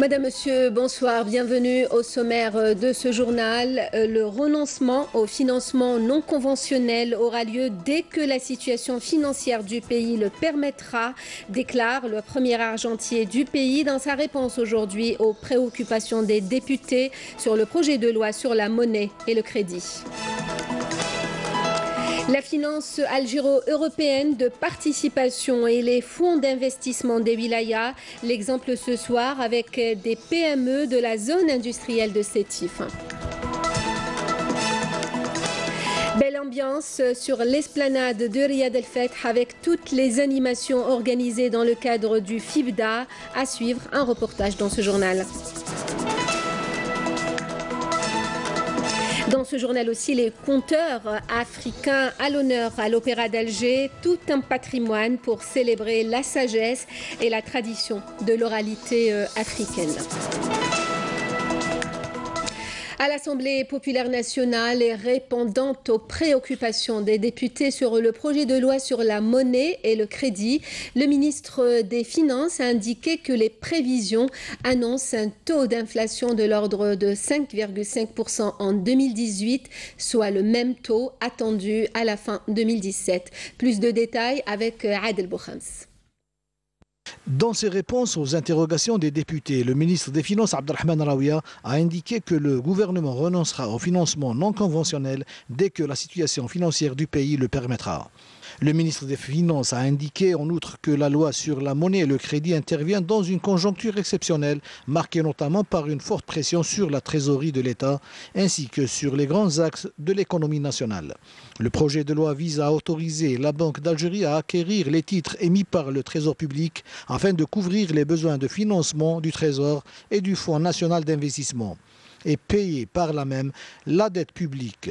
Madame, Monsieur, bonsoir. Bienvenue au sommaire de ce journal. Le renoncement au financement non conventionnel aura lieu dès que la situation financière du pays le permettra, déclare le premier argentier du pays dans sa réponse aujourd'hui aux préoccupations des députés sur le projet de loi sur la monnaie et le crédit. La finance algéro-européenne de participation et les fonds d'investissement des wilayas, l'exemple ce soir avec des PME de la zone industrielle de Sétif. Belle ambiance sur l'esplanade de Riyad El avec toutes les animations organisées dans le cadre du FIBDA. À suivre un reportage dans ce journal. Dans ce journal aussi, les conteurs africains à l'honneur à l'Opéra d'Alger, tout un patrimoine pour célébrer la sagesse et la tradition de l'oralité euh, africaine. À l'Assemblée populaire nationale et répondant aux préoccupations des députés sur le projet de loi sur la monnaie et le crédit, le ministre des Finances a indiqué que les prévisions annoncent un taux d'inflation de l'ordre de 5,5% en 2018, soit le même taux attendu à la fin 2017. Plus de détails avec Adel Boukhams. Dans ses réponses aux interrogations des députés, le ministre des Finances Abdelrahman Raouia a indiqué que le gouvernement renoncera au financement non conventionnel dès que la situation financière du pays le permettra. Le ministre des Finances a indiqué en outre que la loi sur la monnaie et le crédit intervient dans une conjoncture exceptionnelle, marquée notamment par une forte pression sur la trésorerie de l'État ainsi que sur les grands axes de l'économie nationale. Le projet de loi vise à autoriser la Banque d'Algérie à acquérir les titres émis par le Trésor public afin de couvrir les besoins de financement du Trésor et du Fonds national d'investissement et payer par là même la dette publique.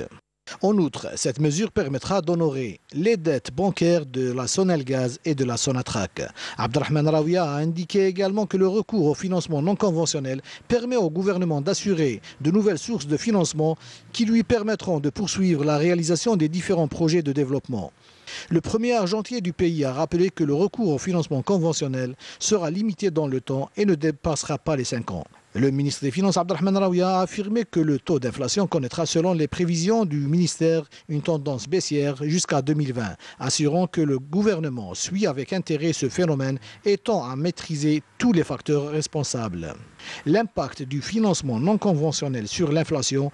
En outre, cette mesure permettra d'honorer les dettes bancaires de la Sonelgaz et de la Sonatrach. Abdelrahman Raouia a indiqué également que le recours au financement non conventionnel permet au gouvernement d'assurer de nouvelles sources de financement qui lui permettront de poursuivre la réalisation des différents projets de développement. Le premier argentier du pays a rappelé que le recours au financement conventionnel sera limité dans le temps et ne dépassera pas les 5 ans. Le ministre des Finances Abdelrahman Raouia a affirmé que le taux d'inflation connaîtra selon les prévisions du ministère une tendance baissière jusqu'à 2020, assurant que le gouvernement suit avec intérêt ce phénomène et tend à maîtriser tous les facteurs responsables. L'impact du financement non conventionnel sur l'inflation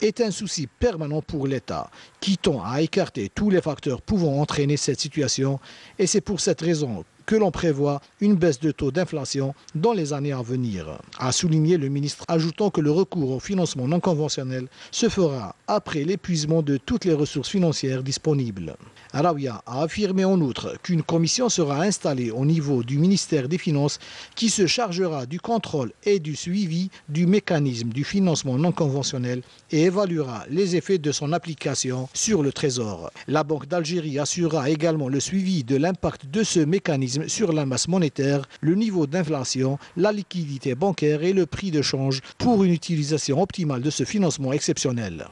est un souci permanent pour l'État, qui tend à écarter tous les facteurs pouvant entraîner cette situation, et c'est pour cette raison que l'on prévoit une baisse de taux d'inflation dans les années à venir, a souligné le ministre, ajoutant que le recours au financement non conventionnel se fera après l'épuisement de toutes les ressources financières disponibles. Araouia a affirmé en outre qu'une commission sera installée au niveau du ministère des Finances qui se chargera du contrôle et du suivi du mécanisme du financement non conventionnel et évaluera les effets de son application sur le Trésor. La Banque d'Algérie assurera également le suivi de l'impact de ce mécanisme sur la masse monétaire, le niveau d'inflation, la liquidité bancaire et le prix de change pour une utilisation optimale de ce financement exceptionnel.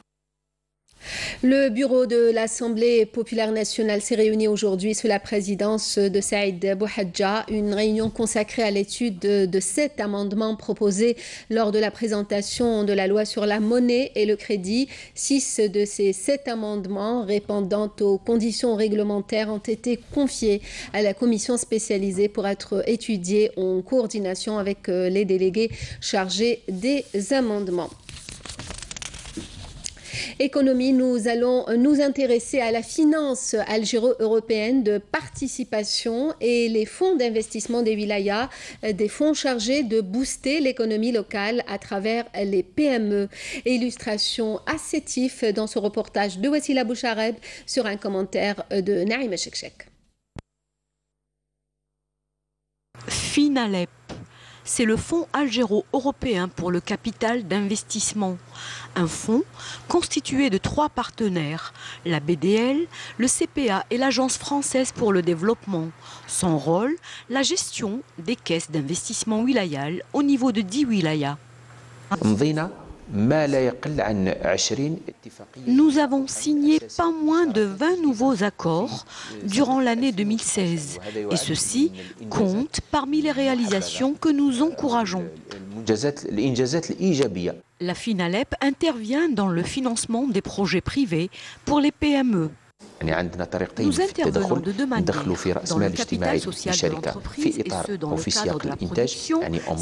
Le bureau de l'Assemblée populaire nationale s'est réuni aujourd'hui sous la présidence de Saïd Bouhadja, une réunion consacrée à l'étude de, sept amendements proposés lors de la présentation de la loi sur la monnaie et le crédit. Six de ces sept amendements répondant aux conditions réglementaires ont été confiés à la commission spécialisée pour être étudiés en coordination avec euh, les délégués chargés des amendements. Économie, nous allons nous intéresser à la finance algéro-européenne de participation et les fonds d'investissement des wilayas, euh, des fonds chargés de booster l'économie locale à travers les PME. Illustration assétif dans ce reportage de Wassila Bouchareb sur un commentaire de Naïm Chekchek. Finalep c'est le Fonds algéro-européen pour le capital d'investissement. Un fonds constitué de trois partenaires, la BDL, le CPA et l'Agence française pour le développement. Son rôle, la gestion des caisses d'investissement wilayal au niveau de 10 wilayas. Nous avons signé pas moins de 20 nouveaux accords durant l'année 2016 et ceci compte parmi les réalisations que nous encourageons. La FINALEP intervient dans le financement des projets privés pour les PME. Nous intervenons de deux manières, dans le capital social de l'entreprise et ce dans le cadre de la production, c'est-à-dire en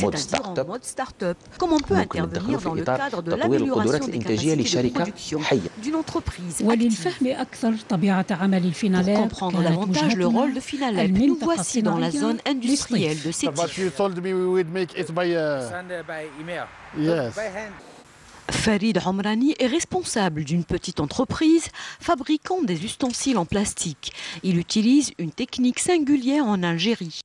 mode start-up, comme on peut intervenir dans le cadre de l'amélioration des capacités de production d'une entreprise Pour comprendre davantage le rôle de Finalep, nous voici dans la zone industrielle de Sétif. Farid Omrani est responsable d'une petite entreprise fabriquant des ustensiles en plastique. Il utilise une technique singulière en Algérie.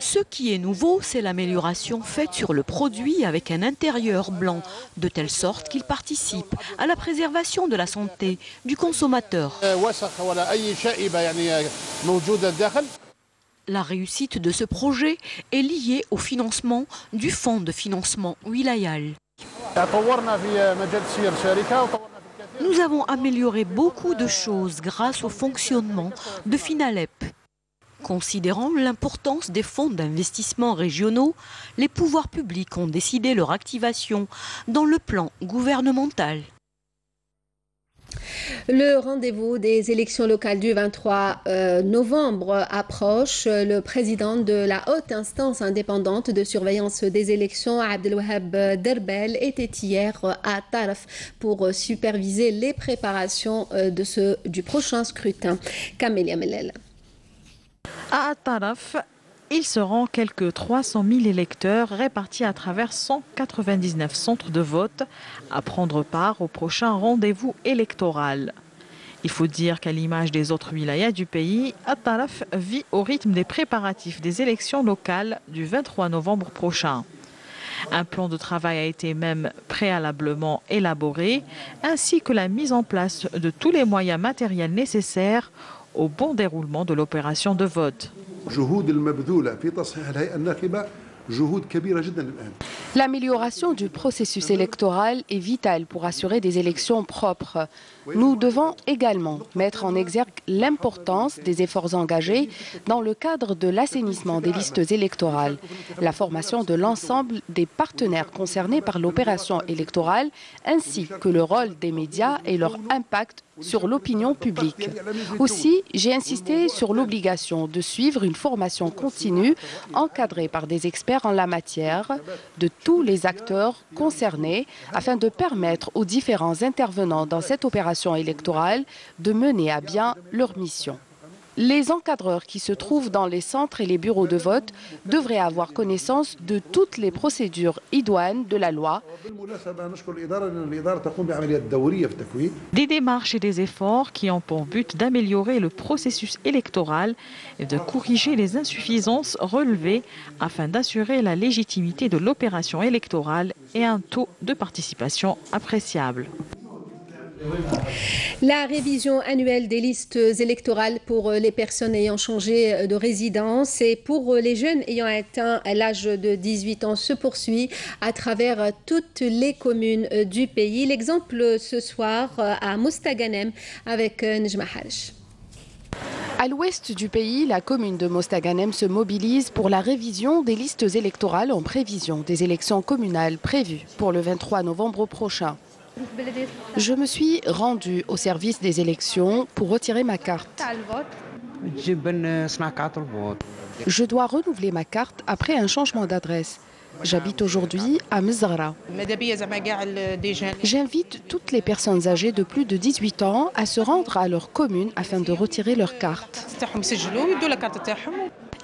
Ce qui est nouveau, c'est l'amélioration faite sur le produit avec un intérieur blanc, de telle sorte qu'il participe à la préservation de la santé du consommateur. La réussite de ce projet est liée au financement du fonds de financement Wilayal. Nous avons amélioré beaucoup de choses grâce au fonctionnement de Finalep. Considérant l'importance des fonds d'investissement régionaux, les pouvoirs publics ont décidé leur activation dans le plan gouvernemental. Le rendez-vous des élections locales du 23 euh, novembre approche. Le président de la haute instance indépendante de surveillance des élections, Abdelwahab Derbel, était hier à Taraf pour superviser les préparations euh, du prochain scrutin. Camélia Melel. À Taraf, il se rend quelques 300 000 électeurs répartis à travers 199 centres de vote à prendre part au prochain rendez-vous électoral. Il faut dire qu'à l'image des autres wilayas du pays, Ataraf vit au rythme des préparatifs des élections locales du 23 novembre prochain. Un plan de travail a été même préalablement élaboré, ainsi que la mise en place de tous les moyens matériels nécessaires au bon déroulement de l'opération de vote. L'amélioration du processus électoral est vitale pour assurer des élections propres. Nous devons également mettre en exergue l'importance des efforts engagés dans le cadre de l'assainissement des listes électorales, la formation de l'ensemble des partenaires concernés par l'opération électorale, ainsi que le rôle des médias et leur impact sur l'opinion publique. Aussi, j'ai insisté sur l'obligation de suivre une formation continue encadrée par des experts en la matière de tous les acteurs concernés afin de permettre aux différents intervenants dans cette opération électorale de mener à bien leur mission. Les encadreurs qui se trouvent dans les centres et les bureaux de vote devraient avoir connaissance de toutes les procédures idoines de la loi. Des démarches et des efforts qui ont pour but d'améliorer le processus électoral et de corriger les insuffisances relevées afin d'assurer la légitimité de l'opération électorale et un taux de participation appréciable. La révision annuelle des listes électorales pour les personnes ayant changé de résidence et pour les jeunes ayant atteint l'âge de 18 ans se poursuit à travers toutes les communes du pays. L'exemple ce soir à Mostaganem avec Nejma Haj. À l'ouest du pays, la commune de Mostaganem se mobilise pour la révision des listes électorales en prévision des élections communales prévues pour le 23 novembre prochain. Je me suis rendue au service des élections pour retirer ma carte. Je dois renouveler ma carte après un changement d'adresse. J'habite aujourd'hui à Mzara. J'invite toutes les personnes âgées de plus de 18 ans à se rendre à leur commune afin de retirer leur carte.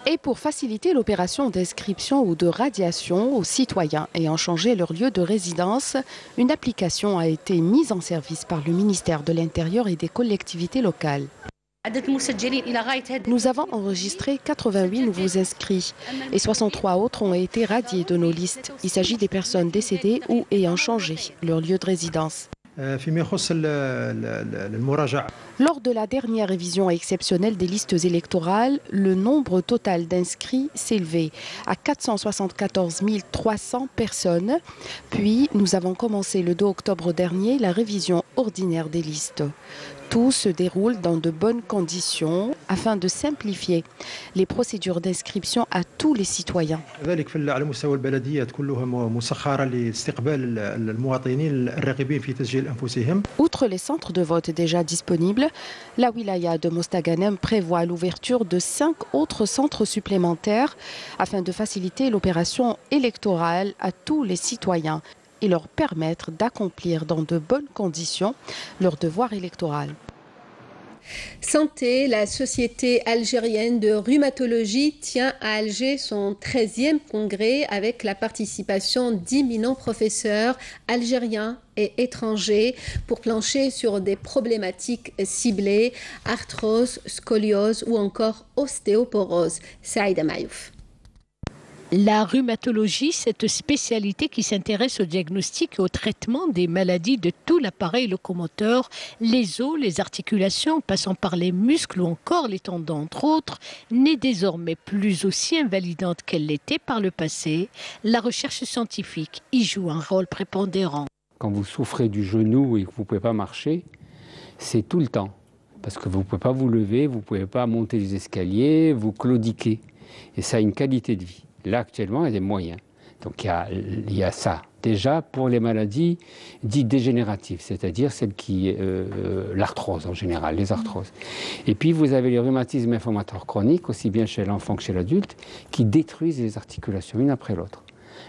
Et pour faciliter l'opération d'inscription ou de radiation aux citoyens ayant changé leur lieu de résidence, une application a été mise en service par le ministère de l'Intérieur et des collectivités locales. Nous avons enregistré 88 nouveaux inscrits et 63 autres ont été radiés de nos listes. Il s'agit des personnes décédées ou ayant changé leur lieu de résidence. Lors de la dernière révision exceptionnelle des listes électorales, le nombre total d'inscrits s'élevait à 474 300 personnes. Puis, nous avons commencé le 2 octobre dernier la révision ordinaire des listes tout se déroule dans de bonnes conditions afin de simplifier les procédures d'inscription à tous les citoyens. Outre les centres de vote déjà disponibles, la wilaya de Mostaganem prévoit l'ouverture de cinq autres centres supplémentaires afin de faciliter l'opération électorale à tous les citoyens et leur permettre d'accomplir dans de bonnes conditions leur devoir électoral. Santé, la Société algérienne de rhumatologie tient à Alger son 13e congrès avec la participation d'imminents professeurs algériens et étrangers pour plancher sur des problématiques ciblées, arthrose, scoliose ou encore ostéoporose. Saïda Mayouf. La rhumatologie, cette spécialité qui s'intéresse au diagnostic et au traitement des maladies de tout l'appareil locomoteur, les os, les articulations, passant par les muscles ou encore les tendons, entre autres, n'est désormais plus aussi invalidante qu'elle l'était par le passé. La recherche scientifique y joue un rôle prépondérant. Quand vous souffrez du genou et que vous ne pouvez pas marcher, c'est tout le temps. Parce que vous ne pouvez pas vous lever, vous ne pouvez pas monter les escaliers, vous claudiquez. Et ça a une qualité de vie. Là, actuellement, il y a des moyens. Donc il y a, ça. Déjà pour les maladies dites dégénératives, c'est-à-dire celles qui, euh, euh, l'arthrose en général, les arthroses. Et puis vous avez les rhumatismes inflammatoires chroniques, aussi bien chez l'enfant que chez l'adulte, qui détruisent les articulations une après l'autre.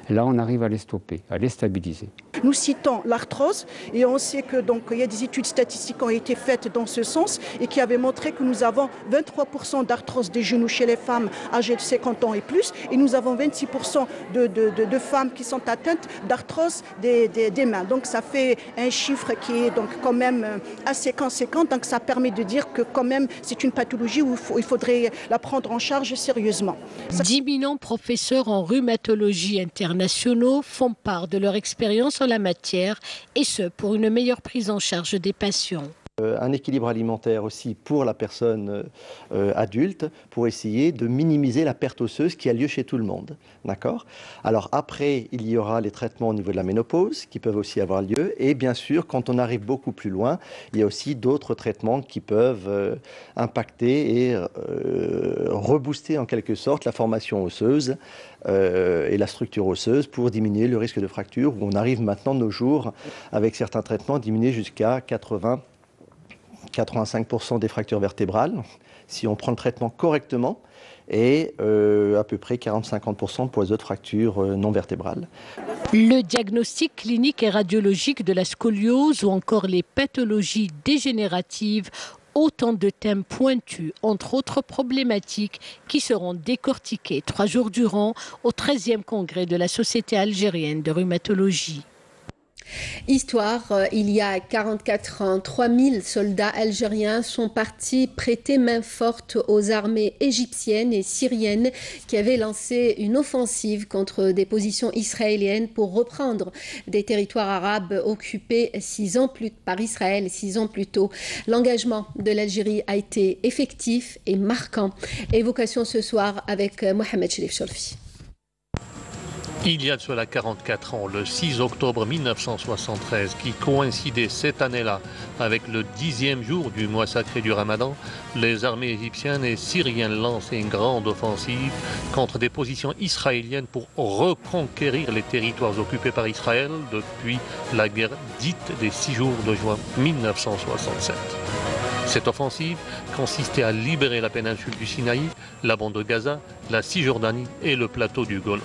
Là, on arrive à les stopper, à les stabiliser. Nous citons l'arthrose et on sait que donc il y a des études statistiques qui ont été faites dans ce sens et qui avaient montré que nous avons 23% d'arthrose des genoux chez les femmes âgées de 50 ans et plus et nous avons 26% de, de, femmes qui sont atteintes d'arthrose des, des, mains. Donc ça fait un chiffre qui est donc quand même assez conséquent. Donc ça permet de dire que quand même c'est une pathologie où il, faudrait la prendre en charge sérieusement. D'imminents professeurs en rhumatologie internationaux font part de leur expérience en la matière, et ce pour une meilleure prise en charge des patients. Euh, un équilibre alimentaire aussi pour la personne euh, adulte pour essayer de minimiser la perte osseuse qui a lieu chez tout le monde. D'accord? Alors après, il y aura les traitements au niveau de la ménopause qui peuvent aussi avoir lieu. Et bien sûr, quand on arrive beaucoup plus loin, il y a aussi d'autres traitements qui peuvent euh, impacter et rebooster en quelque sorte la formation osseuse et la structure osseuse pour diminuer le risque de fracture. Où on arrive maintenant nos jours, avec certains traitements, diminuer jusqu'à 80 85% des fractures vertébrales, si on prend le traitement correctement, et euh, à peu près 40-50% pour les autres fractures euh, non vertébrales. Le diagnostic clinique et radiologique de la scoliose ou encore les pathologies dégénératives autant de thèmes pointus, entre autres problématiques, qui seront décortiqués trois jours durant au 13e congrès de la Société algérienne de rhumatologie. Histoire, euh, il y a 44 ans, 3000 soldats algériens sont partis prêter main forte aux armées égyptiennes et syriennes qui avaient lancé une offensive contre des positions israéliennes pour reprendre des territoires arabes occupés six ans plus, par Israël six ans plus tôt. L'engagement de l'Algérie a été effectif et marquant. Évocation ce soir avec Mohamed Sherif Cholfi. Il y a de cela 44 ans, le 6 octobre 1973, qui coïncidait cette année-là avec le dixième jour du mois sacré du Ramadan, les armées égyptiennes et syriennes lançaient une grande offensive contre des positions israéliennes pour reconquérir les territoires occupés par Israël depuis la guerre dite des six jours de juin 1967. Cette offensive consistait à libérer la péninsule du Sinaï, la bande de Gaza, la Cisjordanie et le plateau du Golan.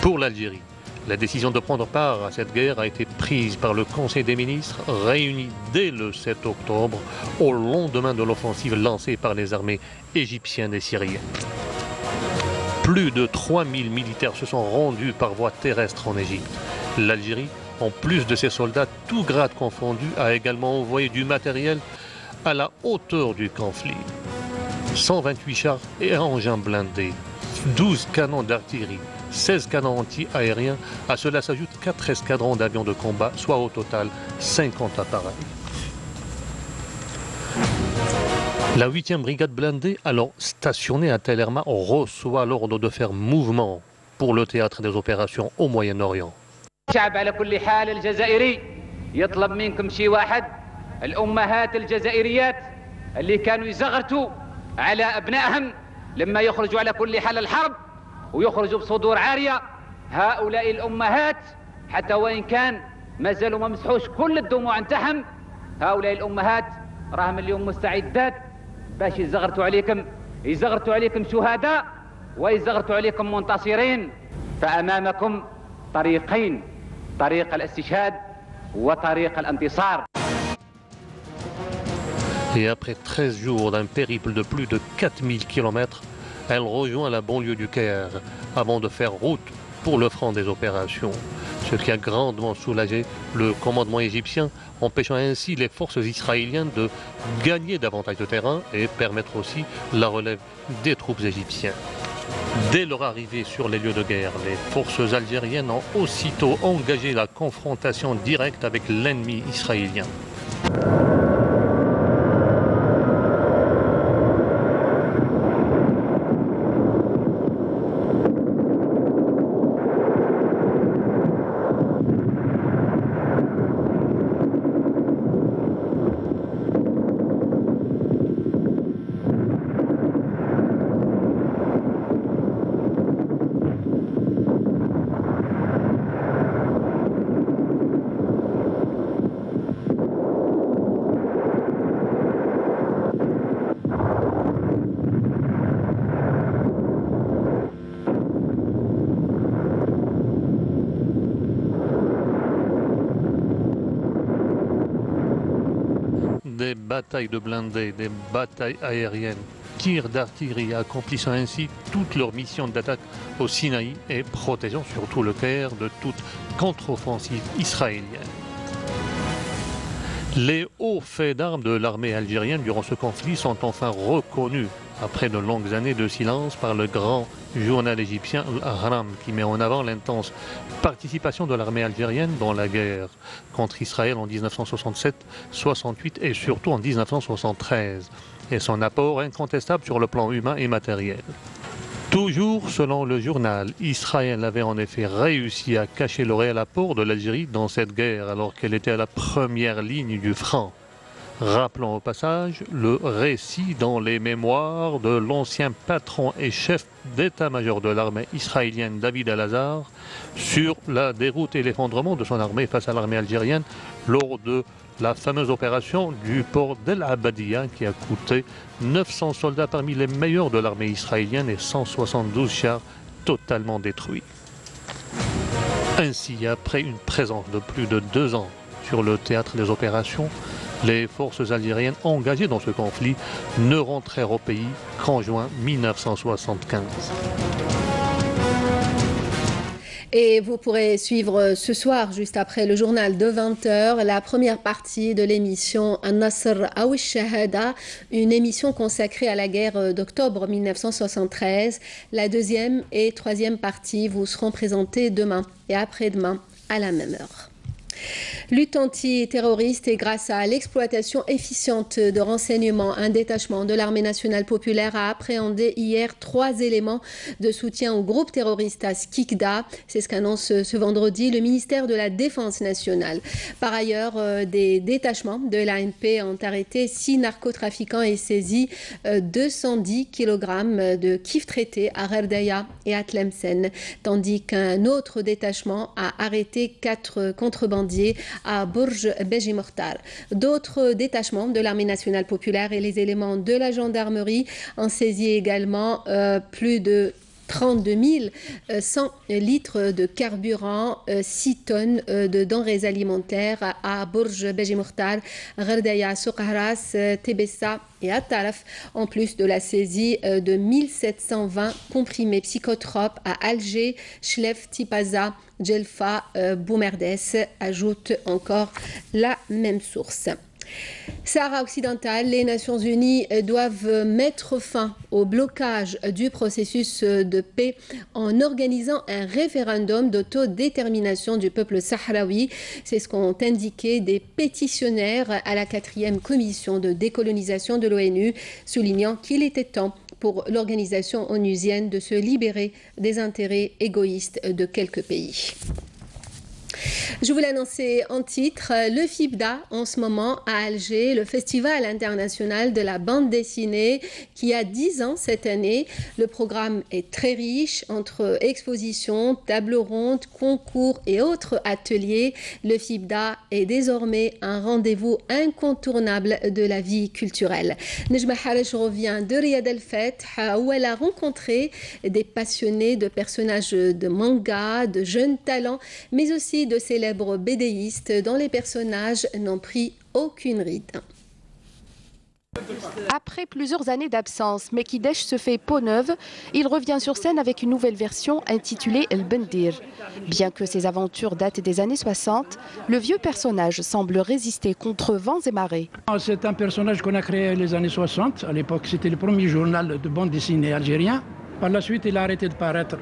Pour l'Algérie, la décision de prendre part à cette guerre a été prise par le Conseil des ministres, réuni dès le 7 octobre, au lendemain de l'offensive lancée par les armées égyptiennes et syriennes. Plus de 3000 militaires se sont rendus par voie terrestre en Égypte. L'Algérie, en plus de ses soldats, tout grade confondus, a également envoyé du matériel à la hauteur du conflit. 128 chars et engins blindés, 12 canons d'artillerie, 16 canons anti-aériens. À cela s'ajoutent 4 escadrons d'avions de combat, soit au total 50 appareils. La 8e brigade blindée, alors stationnée à Tel reçoit l'ordre de faire mouvement pour le théâtre des opérations au Moyen-Orient. الأمهات الجزائريات اللي كانوا يزغرتوا على أبنائهم لما يخرجوا على كل حال الحرب ويخرجوا بصدور عارية. هؤلاء الأمهات حتى وإن كان ما زالوا ما مسحوش كل الدموع نتاعهم هؤلاء الأمهات راهم اليوم مستعدات باش يزغرتوا عليكم يزغرتوا عليكم شهداء ويزغرتوا عليكم منتصرين. فأمامكم طريقين طريق الاستشهاد وطريق الانتصار. Et après 13 jours d'un périple de plus de 4000 km, elle rejoint la banlieue du Caire avant de faire route pour le front des opérations, ce qui a grandement soulagé le commandement égyptien, empêchant ainsi les forces israéliennes de gagner davantage de terrain et permettre aussi la relève des troupes égyptiennes. Dès leur arrivée sur les lieux de guerre, les forces algériennes ont aussitôt engagé la confrontation directe avec l'ennemi israélien. des batailles de blindés, des batailles aériennes, tirs d'artillerie, accomplissant ainsi toute leur mission d'attaque au Sinaï et protégeant surtout le Caire de toute contre-offensive israélienne. Les hauts faits d'armes de l'armée algérienne durant ce conflit sont enfin reconnus après de longues années de silence par le grand journal égyptien Al-Ahram qui met en avant l'intense participation de l'armée algérienne dans la guerre contre Israël en 1967, 68 et surtout en 1973 et son apport incontestable sur le plan humain et matériel. Toujours selon le journal, Israël avait en effet réussi à cacher le réel apport de l'Algérie dans cette guerre alors qu'elle était à la première ligne du front. Rappelons au passage le récit dans les mémoires de l'ancien patron et chef d'état-major de l'armée israélienne David Al-Azhar sur la déroute et l'effondrement de son armée face à l'armée algérienne lors de la fameuse opération du port d'El Abadia qui a coûté 900 soldats parmi les meilleurs de l'armée israélienne et 172 chars totalement détruits. Ainsi, après une présence de plus de deux ans sur le théâtre des opérations, les forces algériennes engagées dans ce conflit ne rentrèrent au pays qu'en juin 1975. Et vous pourrez suivre ce soir, juste après le journal de 20h, la première partie de l'émission Nasr Awish Shahada, une émission consacrée à la guerre d'octobre 1973. La deuxième et troisième partie vous seront présentées demain et après-demain à la même heure. Lutte antiterroriste et grâce à l'exploitation efficiente de renseignements, un détachement de l'armée nationale populaire a appréhendé hier trois éléments de soutien au groupe terroriste à Skikda. C'est ce qu'annonce ce vendredi le ministère de la Défense nationale. Par ailleurs, euh, des détachements de l'ANP ont arrêté six narcotrafiquants et saisi 210 euh, kg de kif traité à Rerdaya et à Tlemcen, tandis qu'un autre détachement a arrêté quatre contrebandiers à Bourges Béji-Mortar. D'autres détachements de l'armée nationale populaire et les éléments de la gendarmerie ont saisi également euh, plus de 32 100 litres de carburant, 6 tonnes euh, de denrées alimentaires à Bourges, Béji-Mortar, Gherdaya, Soukharas, Tebessa et Ataraf, en plus de la saisie euh, de 1720 comprimés psychotropes à Alger, Schlef, Tipaza, Djelfa, Boumerdes, ajoute encore la même source. Sahara occidental, les Nations Unies doivent mettre fin au blocage du processus de paix en organisant un référendum d'autodétermination du peuple sahraoui. C'est ce qu'ont indiqué des pétitionnaires à la quatrième commission de décolonisation de l'ONU, soulignant qu'il était temps pour l'organisation onusienne de se libérer des intérêts égoïstes de quelques pays. Je vous l'annonçais en titre, le FIBDA en ce moment à Alger, le Festival international de la bande dessinée qui a 10 ans cette année. Le programme est très riche entre expositions, tables rondes, concours et autres ateliers. Le FIBDA est désormais un rendez-vous incontournable de la vie culturelle. Nejma Harish revient de Riyad El Feth où elle a rencontré des passionnés de personnages de manga, de jeunes talents, mais aussi de célèbres bédéistes dont les personnages n'ont pris aucune ride. Après plusieurs années d'absence, Mekidesh se fait peau neuve. Il revient sur scène avec une nouvelle version intitulée El Bendir. Bien que ses aventures datent des années 60, le vieux personnage semble résister contre vents et marées. C'est un personnage qu'on a créé les années 60. À l'époque, c'était le premier journal de bande dessinée algérien. Par la suite, il a arrêté de paraître.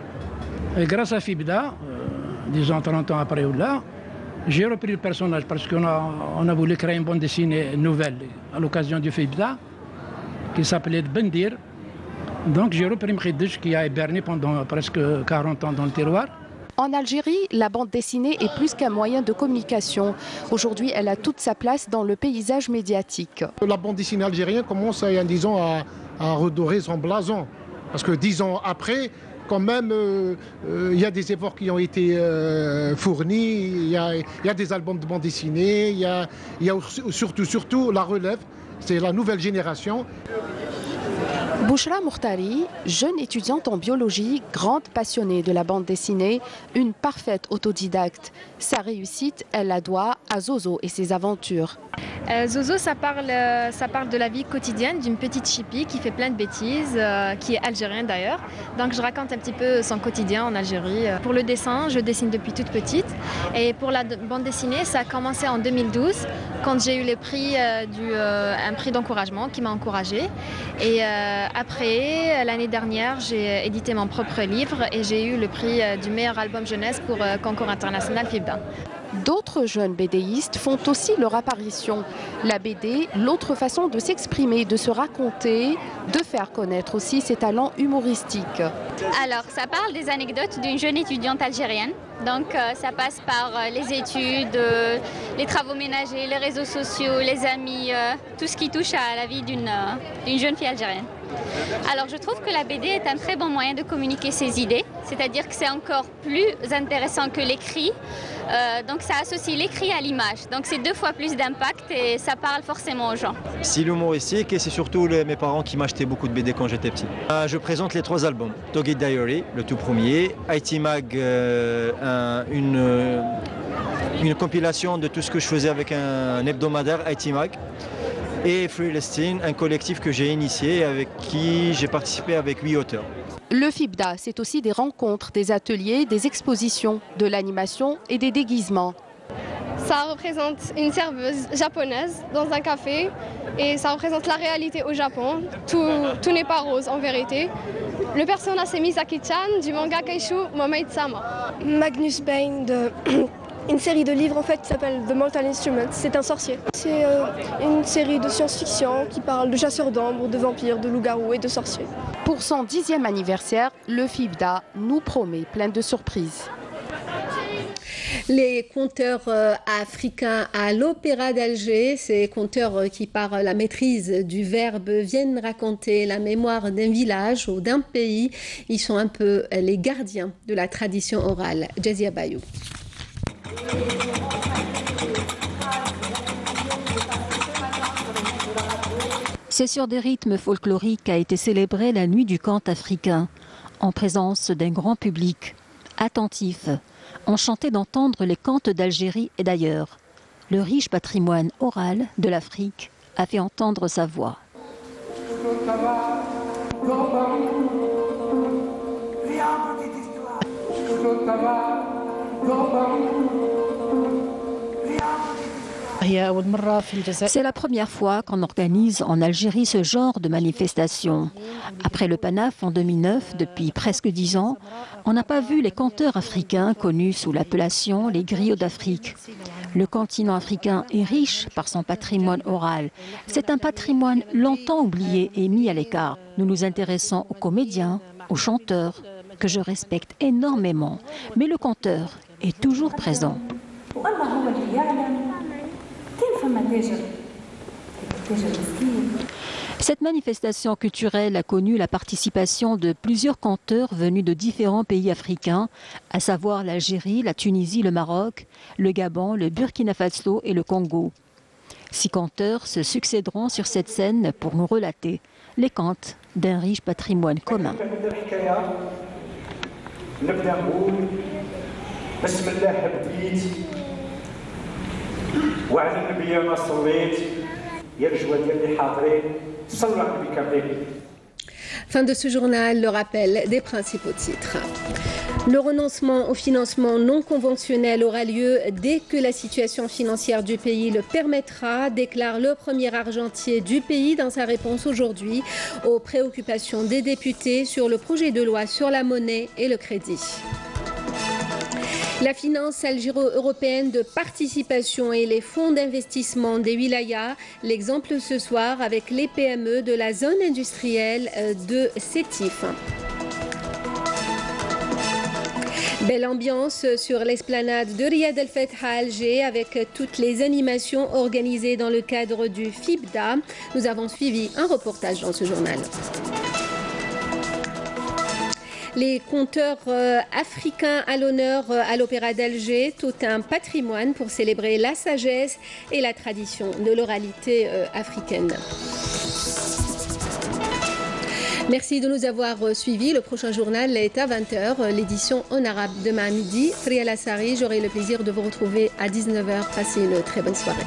Et grâce à Fibda, euh, disons 30 ans après ou là, j'ai repris le personnage parce qu'on a, on a voulu créer une bande dessinée nouvelle à l'occasion du FIBDA qui s'appelait Bendir. Donc j'ai repris Mkhidish qui a hiberné pendant presque 40 ans dans le terroir. En Algérie, la bande dessinée est plus qu'un moyen de communication. Aujourd'hui, elle a toute sa place dans le paysage médiatique. La bande dessinée algérienne commence, disons, à, à redorer son blason. Parce que dix ans après, quand même, euh, euh, il y a des efforts qui ont été euh, fournis, il y, a, des albums de bande dessinée, il y a, surtout, surtout la relève, c'est la nouvelle génération. Bouchra Mourtari, jeune étudiante en biologie, grande passionnée de la bande dessinée, une parfaite autodidacte. Sa réussite, elle la doit à Zozo et ses aventures. Euh, Zozo, ça parle, euh, ça parle de la vie quotidienne d'une petite chippie qui fait plein de bêtises, euh, qui est algérienne d'ailleurs. Donc je raconte un petit peu son quotidien en Algérie. Pour le dessin, je dessine depuis toute petite. Et pour la bande dessinée, ça a commencé en 2012, quand j'ai eu le prix un prix d'encouragement qui m'a encouragée. Après, l'année dernière, j'ai édité mon propre livre et j'ai eu le prix du meilleur album jeunesse pour concours international FIBDA. D'autres jeunes BDistes font aussi leur apparition. La BD, l'autre façon de s'exprimer, de se raconter, de faire connaître aussi ses talents humoristiques. Alors, ça parle des anecdotes d'une jeune étudiante algérienne. Donc, euh, ça passe par euh, les études, euh, les travaux ménagers, les réseaux sociaux, les amis, tout ce qui touche à la vie d'une jeune fille algérienne. Alors je trouve que la BD est un très bon moyen de communiquer ses idées, c'est-à-dire que c'est encore plus intéressant que l'écrit. Euh, donc ça associe l'écrit à l'image, donc c'est deux fois plus d'impact et ça parle forcément aux gens. Style humoristique et c'est surtout mes parents qui m'achetaient beaucoup de BD quand j'étais petit. Euh, je présente les trois albums. Doggy Diary, le tout premier, IT Mag, euh, une compilation de tout ce que je faisais avec un hebdomadaire IT Mag et Free un collectif que j'ai initié avec qui j'ai participé avec huit auteurs. Le FIBDA, c'est aussi des rencontres, des ateliers, des expositions, de l'animation et des déguisements. Ça représente une serveuse japonaise dans un café et ça représente la réalité au Japon. Tout, n'est pas rose en vérité. Le personnage c'est Misaki-chan du manga Keishu Momaid-sama. Magnus Bane de une série de livres en fait qui s'appelle The Mortal Instrument. C'est un sorcier. C'est euh, une série de science-fiction qui parle de chasseurs d'ombre, de vampires, de loups-garous et de sorciers. Pour son dixième anniversaire, le FIBDA nous promet plein de surprises. Les conteurs euh, africains à l'Opéra d'Alger, ces conteurs euh, qui, par la maîtrise du verbe, viennent raconter la mémoire d'un village ou d'un pays. Ils sont un peu les gardiens de la tradition orale. Jazia Bayou. C'est sur des rythmes folkloriques qu'a été célébrée la nuit du cant africain, en présence d'un grand public, attentif, enchanté d'entendre les cantes d'Algérie et d'ailleurs. Le riche patrimoine oral de l'Afrique a fait entendre sa voix. C'est la première fois qu'on organise en Algérie ce genre de manifestation. Après le PANAF en 2009, depuis presque dix ans, on n'a pas vu les conteurs africains connus sous l'appellation les griots d'Afrique. Le continent africain est riche par son patrimoine oral. C'est un patrimoine longtemps oublié et mis à l'écart. Nous nous intéressons aux comédiens, aux chanteurs, que je respecte énormément. Mais le conteur est toujours présent. Cette manifestation culturelle a connu la participation de plusieurs conteurs venus de différents pays africains, à savoir l'Algérie, la Tunisie, le Maroc, le Gabon, le Burkina Faso et le Congo. Six conteurs se succéderont sur cette scène pour nous relater les contes d'un riche patrimoine commun. Fin de ce journal, le rappel des principaux titres. Le renoncement au financement non conventionnel aura lieu dès que la situation financière du pays le permettra, déclare le premier argentier du pays dans sa réponse aujourd'hui aux préoccupations des députés sur le projet de loi sur la monnaie et le crédit. La finance algéro-européenne de participation et les fonds d'investissement des wilayas, l'exemple ce soir avec les PME de la zone industrielle de Sétif. Belle ambiance sur l'esplanade de Riyad El Feth à Alger avec toutes les animations organisées dans le cadre du FIBDA. Nous avons suivi un reportage dans ce journal. Les conteurs euh, africains à l'honneur euh, à l'Opéra d'Alger, tout un patrimoine pour célébrer la sagesse et la tradition de l'oralité euh, africaine. Merci de nous avoir suivis. Le prochain journal est à 20h, l'édition en arabe demain à midi. Friel Assari, j'aurai le plaisir de vous retrouver à 19h. Passez une très bonne soirée.